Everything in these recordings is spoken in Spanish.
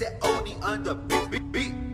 Ese Oni on the beat, beat,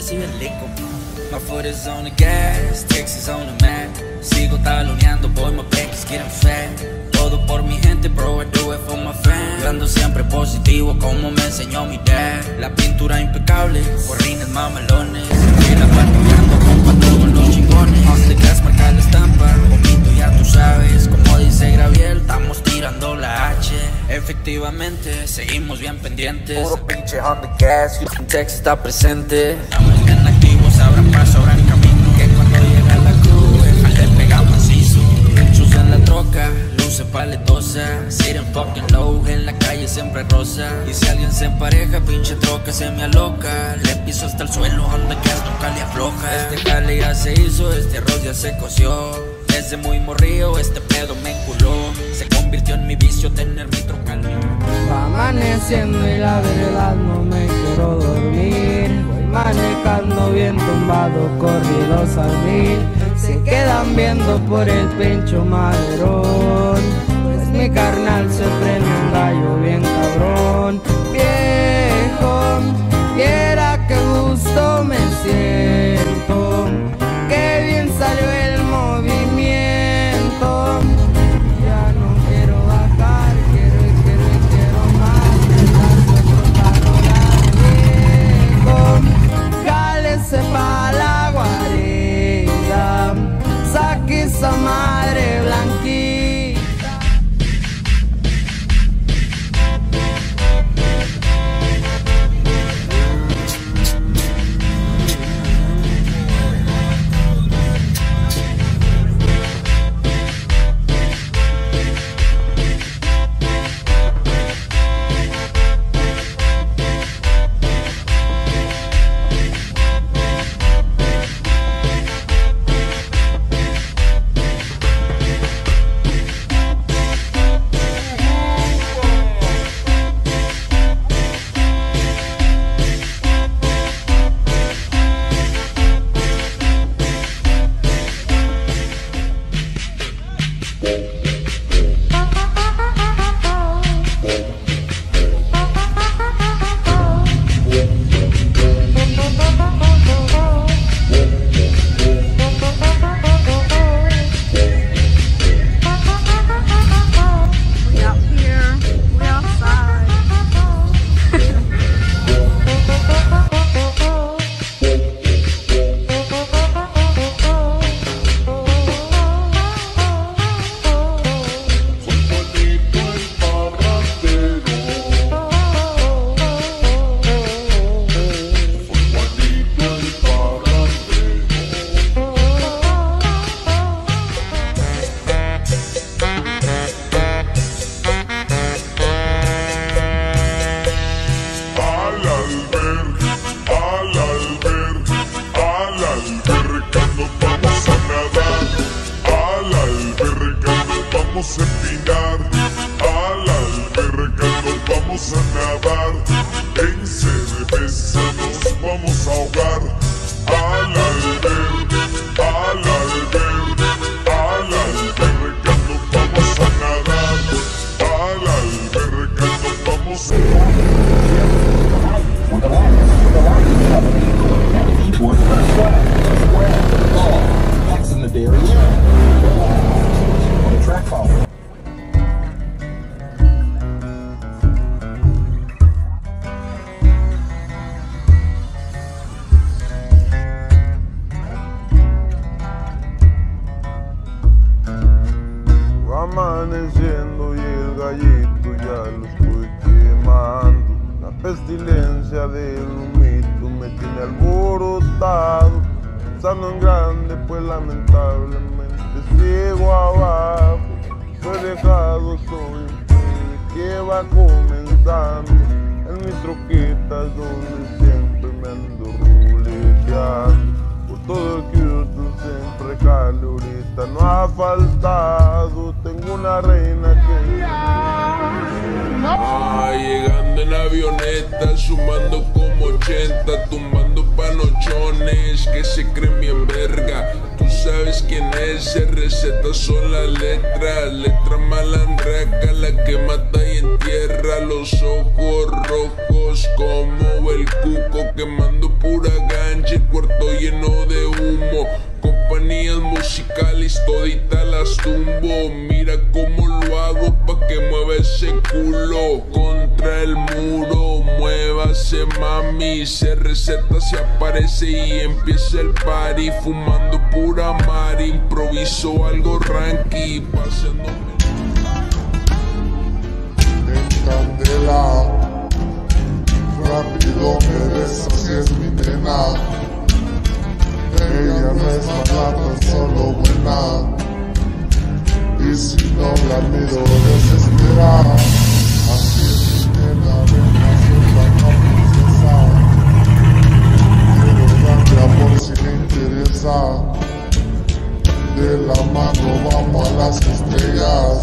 de ponerse bien leco. My foot is on the gas, Texas on the map. Sigo taloneando, boy, my back is getting fat. Todo por mi gente, bro, I do it for my fans. Dando siempre positivo, como me enseñó mi dad. La pintura impecable, corrines mamalones. Y la patrullando, compa, todos los chingones. On the gas, marca la estampa. Poquito, ya tú sabes, como estamos tirando la H. Efectivamente, seguimos bien pendientes. Puro pinche on the gas. Houston, Texas está presente. Estamos bien activos, abran paso, abran camino. Que cuando llega la cruz, le pega macizo. Chus en la troca, luce paletosa. Sitting fucking low, en la calle siempre rosa. Y si alguien se empareja, pinche troca se me aloca. Le piso hasta el suelo, donde que nunca le afloja. Este jale ya se hizo, este arroz ya se coció. Desde muy morrío, este pedo me culó. Se convirtió en mi vicio tener mi troca al mío. Va amaneciendo y la verdad no me quiero dormir. Voy manejando bien tumbado, corridos al mil. Se quedan viendo por el pincho maderón. Que Ah, llegando en avioneta, sumando como 80, tumbando panochones que se creen bien verga. Tú sabes quién es, se receta son las letras, letra malandraca, la que mata y entierra los ojos rojos como el cuco, quemando pura gancha, el cuarto lleno de humo. Compañías musicales toditas las tumbo Mira cómo lo hago pa' que mueva ese culo Contra el muro, muévase mami Se receta, se aparece y empieza el party Fumando pura mar, improviso algo ranky Pasándome en candela. Rápido me besas y es mi nena. Ella no es mala, solo buena. Y si no la miro desespera. Así es mi nena, ven a ser la princesa. Quiero darle amor si le interesa. De la mano vamos a las estrellas.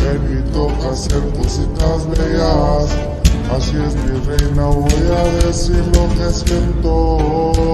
Ven y toca hacer cositas bellas. Así es mi reina, voy a decir lo que siento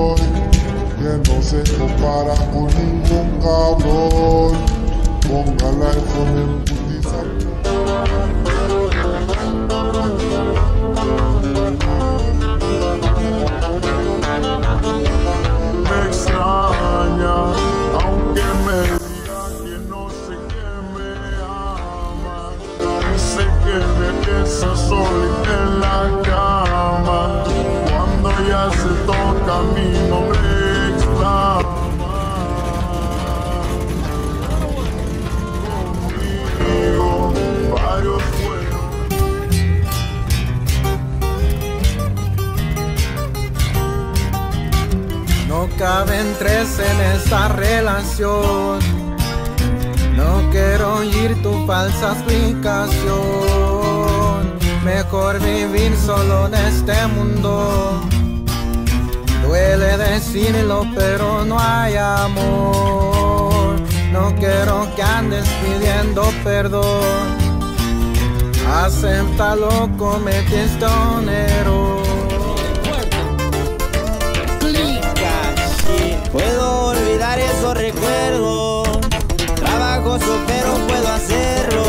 caben tres en esta relación. No quiero oír tu falsa explicación. Mejor vivir solo en este mundo. Duele decirlo, pero no hay amor. No quiero que andes pidiendo perdón. Acéptalo, cometiste un error. Puedo olvidar esos recuerdos. Trabajoso, pero puedo hacerlo.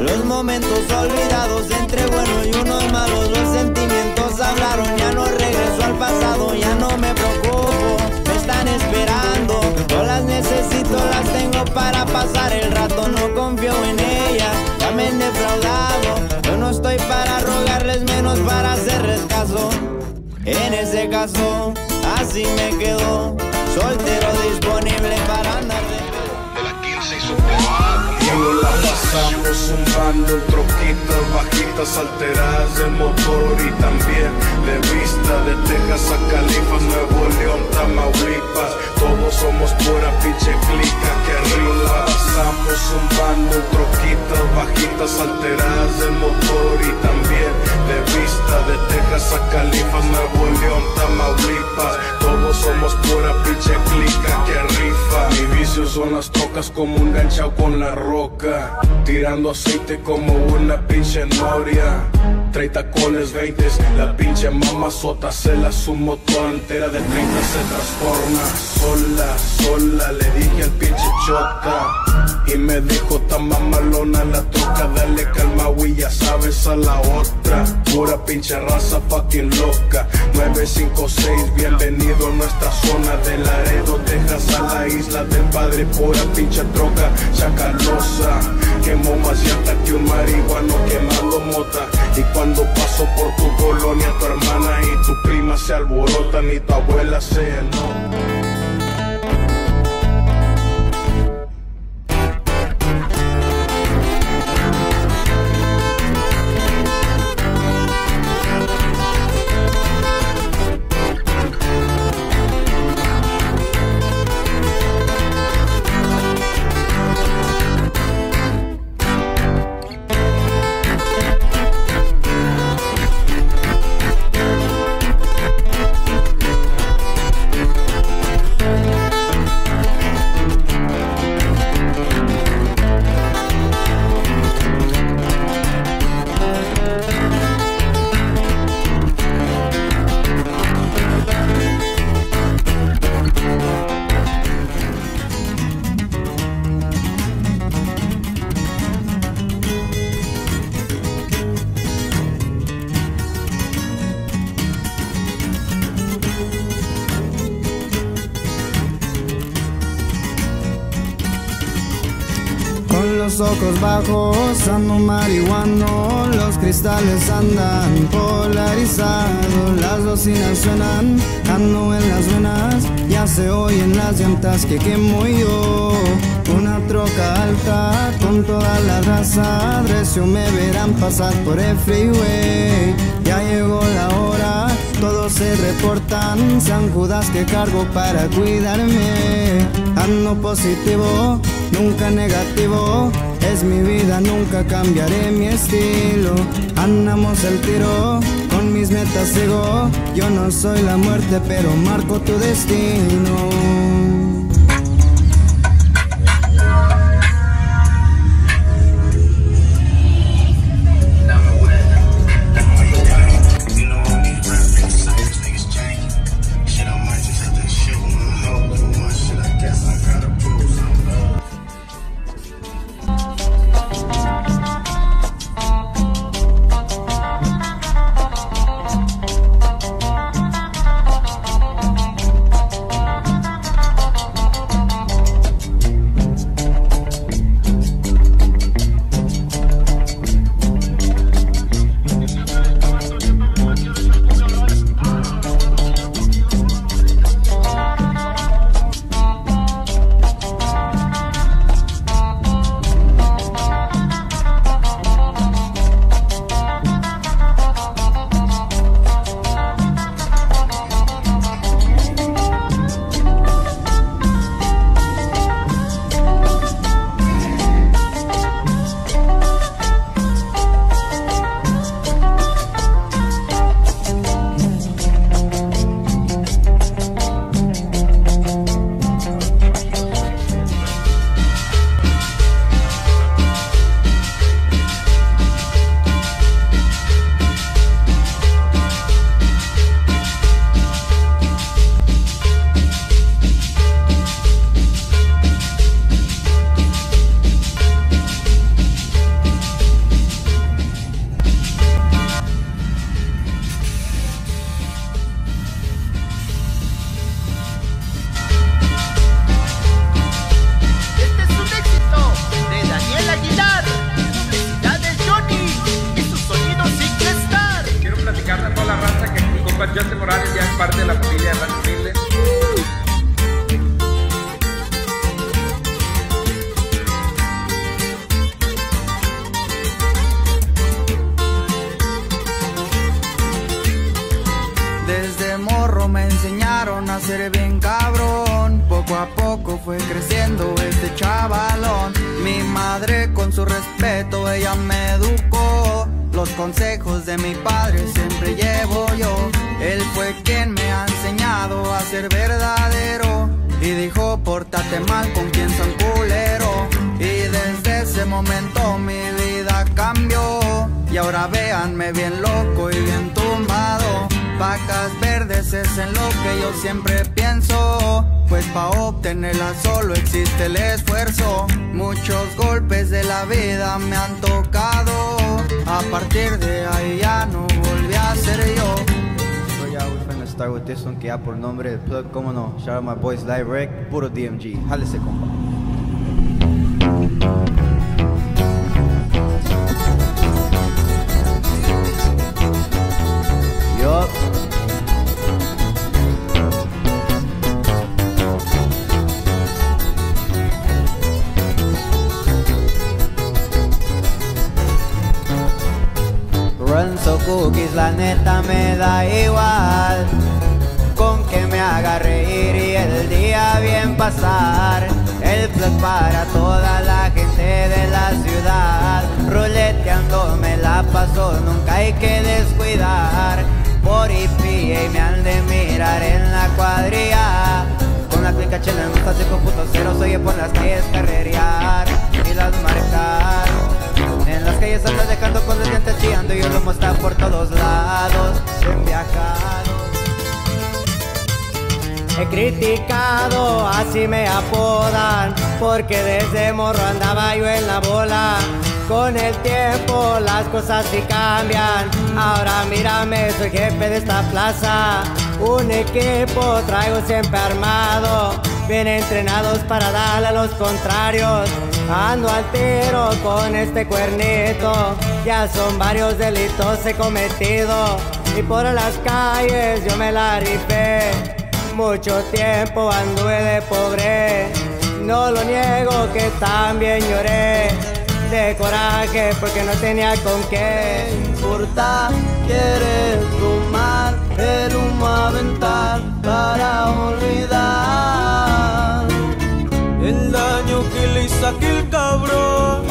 Los momentos olvidados entre buenos y unos malos. Los sentimientos hablaron, ya no regreso al pasado, ya no me preocupo. Me están esperando, yo las necesito, las tengo para pasar el rato. No confío en ellas, ya me han defraudado. Yo no estoy para rogarles, menos para hacerles caso. En ese caso, así me quedo soltero disponible para andar de Y nos la pasamos zumbando en troquitas bajitas alteradas del motor y también de vista de Texas a Califas, Nuevo León, Tamaulipas. Todos somos pura pinche clica que arriba pasamos zumbando en troquitas bajitas alteradas del motor y también de de Texas a Califas, Nuevo León, Tamaulipas. Todos somos pura pinche clica que rifa. Mi vicio son las trocas como un ganchao con la roca. Tirando aceite como una pinche noria. 30 coles, 20, la pinche mamazota se la su motor entera de 30 se transforma. Sola, sola, le dije al pinche chota. Y me dijo tan mamalona la troca, dale calma, güey, ya sabes a la otra. Pura pinche raza fucking loca. 956, bienvenido a nuestra zona de Laredo, Texas a la isla del padre, pura pinche troca, chacalosa. Quemo más llanta que un marihuano quemando mota. Y cuando paso por tu colonia, tu hermana y tu prima se alborotan y tu abuela se enoja. Ojos bajos, ando marihuano, los cristales andan polarizados, las bocinas suenan, ando en las venas, ya se oyen las llantas que quemo yo. Una troca alta con toda la raza, recio me verán pasar por el freeway. Ya llegó la hora, todos se reportan, San Judas que cargo para cuidarme. Ando positivo, nunca negativo. Es mi vida, nunca cambiaré mi estilo. Andamos el tiro, con mis metas sigo. Yo no soy la muerte, pero marco tu destino. Me enseñaron a ser bien cabrón. Poco a poco fue creciendo este chavalón. Mi madre con su respeto, ella me educó. Los consejos de mi padre siempre llevo yo. Él fue quien me ha enseñado a ser verdadero. y dijo pórtate mal con quien son culero y desde ese momento mi vida cambió y ahora véanme bien loco y bien tumbado vacas verdes es en lo que yo siempre pienso pues pa obtenerla solo existe el esfuerzo muchos golpes de la vida me han tocado a partir de ahí ya no volví a ser yo So yeah, we're gonna start with this one que ya por nombre de Plug, como no. Shout out my boys Live Rec, puro DMG. Jálese, compa. Nunca hay que descuidar. Por IP me han de mirar en la cuadrilla. Con la clica chela en putos ceros, oye por las calles carrerear y las marcar. En las calles andas dejando con los dientes chillando y el humo está por todos lados. En viajado. He criticado, así me apodan, porque desde morro andaba yo en la bola. Con el tiempo las cosas sí cambian. Ahora mírame, soy jefe de esta plaza. Un equipo traigo siempre armado. Bien entrenados para darle a los contrarios. Ando al tiro con este cuernito. Ya son varios delitos he cometido. Y por las calles yo me la rifé. Mucho tiempo anduve de pobre. No lo niego que también lloré. De coraje porque no tenía con qué. importa, quieres tomar el humo a aventar para olvidar el daño que le hizo aquel cabrón,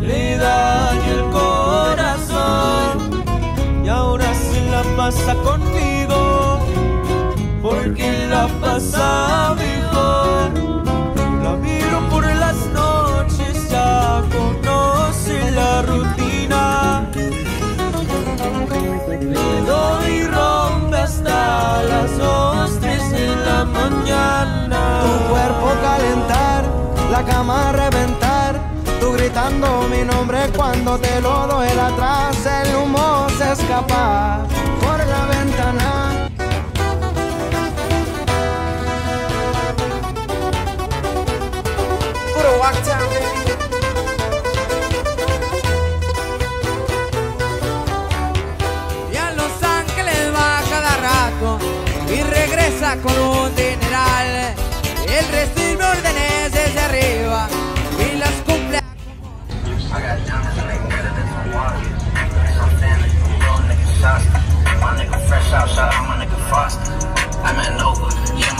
le dañó el corazón y ahora se la pasa conmigo porque la pasa cuando te lo doy el atrás. El humo se escapa por la ventana. Puro. Y a Los Ángeles va cada rato y regresa con un nigga fresh out, shout out my nigga Foster. I'm at Nova, yeah,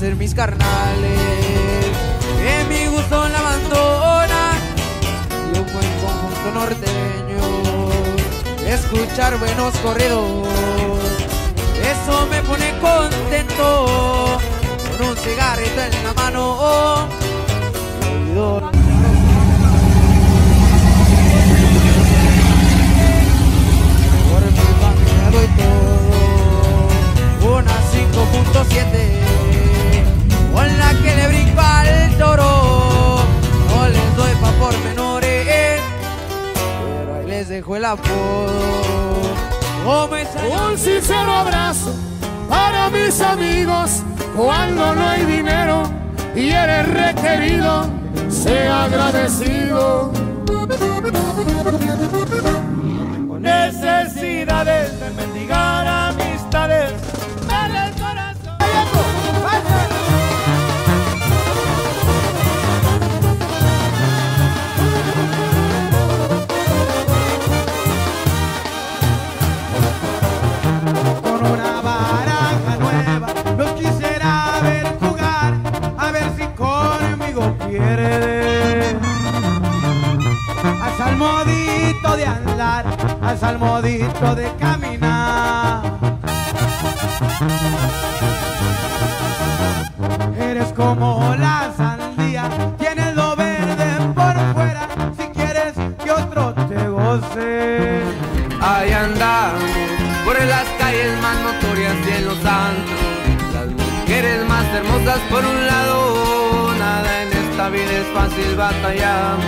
ser mis carnales, que mi gusto la abandona, y un buen conjunto norteño, escuchar buenos corridos, eso me pone contento, con un cigarrito en la mano. Esa- Un sincero abrazo para mis amigos cuando no hay dinero y eres requerido. sea agradecido. Necesidades de mendigar amistades. De caminar. Eres como la sandía, tienes lo verde por fuera, si quieres que otro te goce. Ahí andamos por las calles más notorias y en los antros. Las mujeres más hermosas por un lado, nada en esta vida es fácil, batallamos.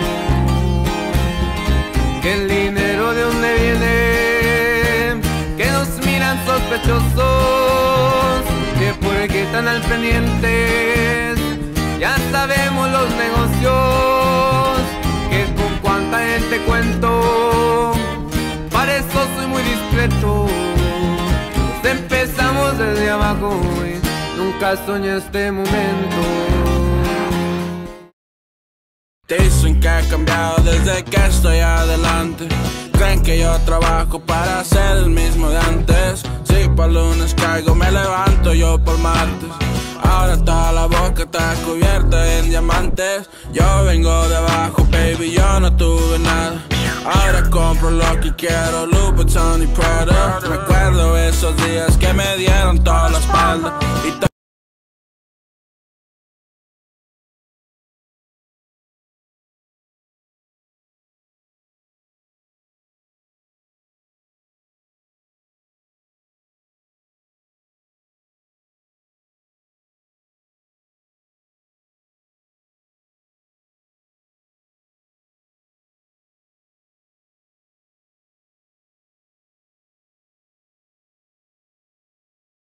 Que el dinero de dónde viene, miran sospechosos, que por qué están al pendientes, ya sabemos los negocios, que con cuánta gente cuento. Para eso soy muy discreto. Empezamos desde abajo y nunca soñé este momento. Dicen que he cambiado desde que estoy adelante. Creen que yo trabajo para ser el mismo de antes. Si por lunes caigo, me levanto yo por martes. Ahora toda la boca está cubierta en diamantes. Yo vengo de abajo, baby, yo no tuve nada. Ahora compro lo que quiero, Louboutin y Prada. Me acuerdo esos días que me dieron toda la espalda.